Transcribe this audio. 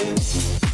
Bye.